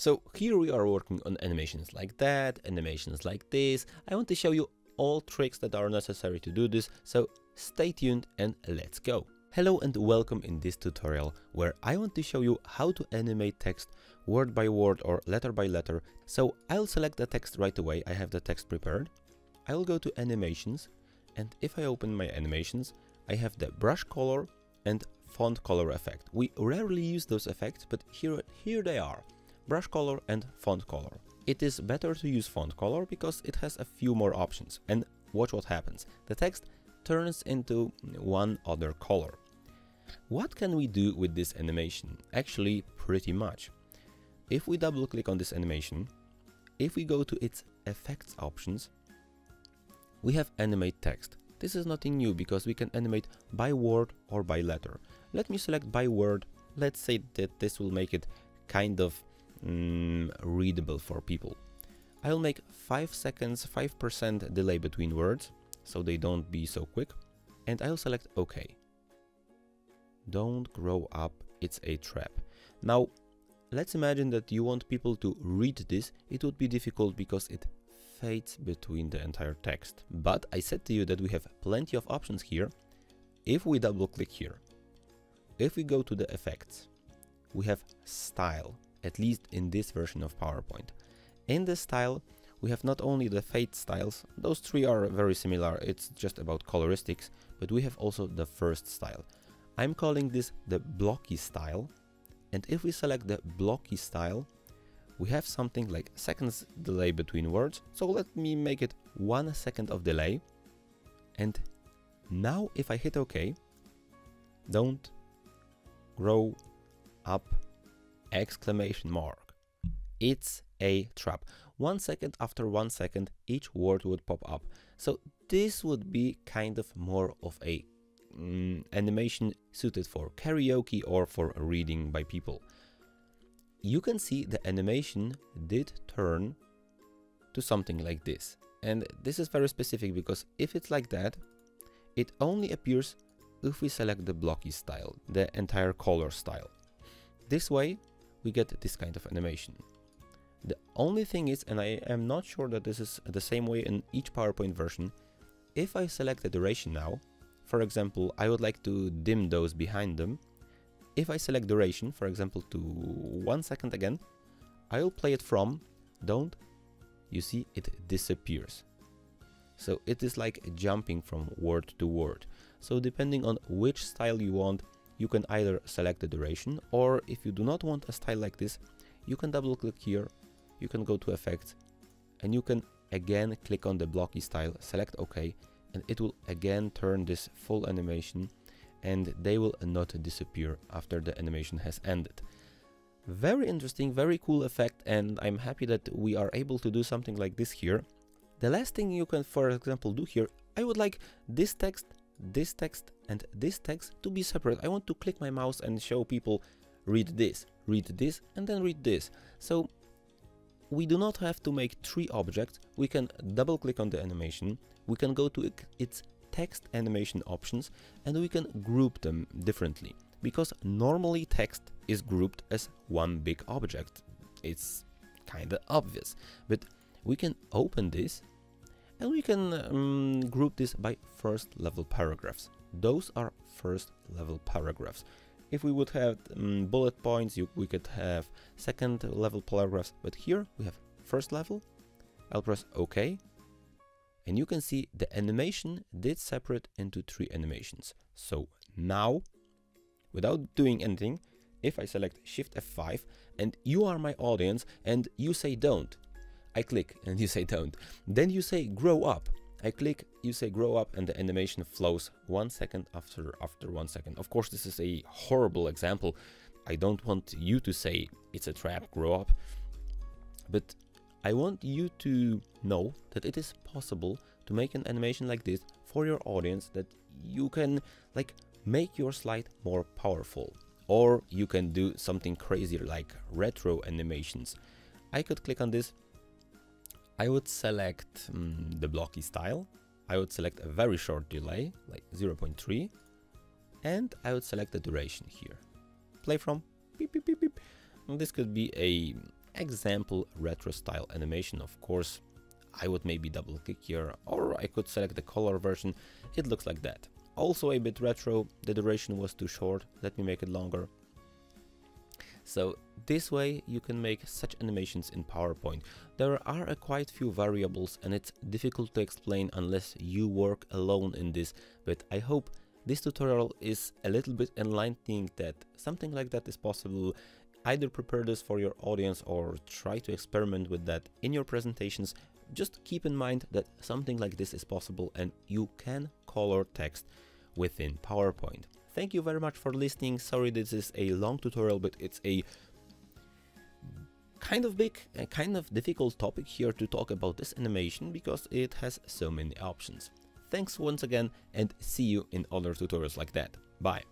So here we are working on animations like that, animations like this. I want to show you all tricks that are necessary to do this, so stay tuned and let's go. Hello and welcome in this tutorial where I want to show you how to animate text word by word or letter by letter. So I'll select the text right away, I have the text prepared. I'll go to animations and if I open my animations, I have the brush color and font color effect. We rarely use those effects, but here, here they are, brush color and font color. It is better to use font color because it has a few more options. And watch what happens. The text turns into one other color. What can we do with this animation? Actually, pretty much. If we double click on this animation, if we go to its effects options, we have animate text. This is nothing new because we can animate by word or by letter. Let me select by word. Let's say that this will make it kind of mm, readable for people. I'll make 5 seconds 5% delay between words so they don't be so quick and I'll select OK. Don't grow up, it's a trap. Now let's imagine that you want people to read this, it would be difficult because it fades between the entire text. But I said to you that we have plenty of options here. If we double click here, if we go to the effects, we have style, at least in this version of PowerPoint. In this style, we have not only the fade styles, those three are very similar, it's just about coloristics, but we have also the first style. I'm calling this the blocky style, and if we select the blocky style, we have something like seconds delay between words. So let me make it one second of delay. And now if I hit OK, don't grow up exclamation mark. It's a trap. One second after one second, each word would pop up. So this would be kind of more of a mm, animation suited for karaoke or for reading by people you can see the animation did turn to something like this. And this is very specific because if it's like that, it only appears if we select the blocky style, the entire color style. This way, we get this kind of animation. The only thing is, and I am not sure that this is the same way in each PowerPoint version, if I select the duration now, for example, I would like to dim those behind them, if I select duration, for example, to one second again, I'll play it from, don't, you see it disappears. So it is like jumping from word to word. So depending on which style you want, you can either select the duration or if you do not want a style like this, you can double click here, you can go to effects and you can again click on the blocky style, select OK and it will again turn this full animation and they will not disappear after the animation has ended. Very interesting, very cool effect and I'm happy that we are able to do something like this here. The last thing you can for example do here, I would like this text, this text and this text to be separate. I want to click my mouse and show people read this, read this and then read this. So we do not have to make three objects, we can double click on the animation, we can go to its text animation options and we can group them differently because normally text is grouped as one big object. It's kinda obvious, but we can open this and we can um, group this by first level paragraphs. Those are first level paragraphs. If we would have um, bullet points, you, we could have second level paragraphs, but here we have first level. I'll press OK and you can see the animation did separate into three animations. So now, without doing anything, if I select Shift F5 and you are my audience and you say don't, I click and you say don't. Then you say grow up. I click, you say grow up and the animation flows one second after after one second. Of course, this is a horrible example. I don't want you to say it's a trap, grow up. But I want you to know that it is possible to make an animation like this for your audience that you can like make your slide more powerful or you can do something crazier like retro animations. I could click on this. I would select um, the blocky style. I would select a very short delay like 0.3 and I would select the duration here. Play from beep beep beep beep. This could be a example retro style animation. Of course, I would maybe double click here or I could select the color version. It looks like that. Also a bit retro, the duration was too short, let me make it longer. So this way you can make such animations in PowerPoint. There are a quite few variables and it's difficult to explain unless you work alone in this, but I hope this tutorial is a little bit enlightening that something like that is possible. Either prepare this for your audience or try to experiment with that in your presentations. Just keep in mind that something like this is possible and you can color text within PowerPoint. Thank you very much for listening. Sorry this is a long tutorial, but it's a kind of big and kind of difficult topic here to talk about this animation because it has so many options. Thanks once again and see you in other tutorials like that. Bye.